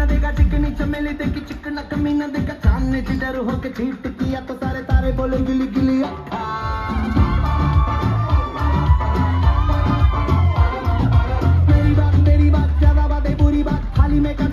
ना देगा चिकनी चमेली देखी चिकना कमीना देखा सामने जिधर होके चीट किया तो सारे तारे बोले, गिली गिली अक्खा मेरी बात मेरी बात ज़्यादा बातें बुरी बात, खाली में का